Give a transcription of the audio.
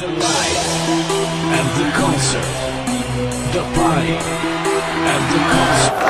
The life and the concert. The party and the concert.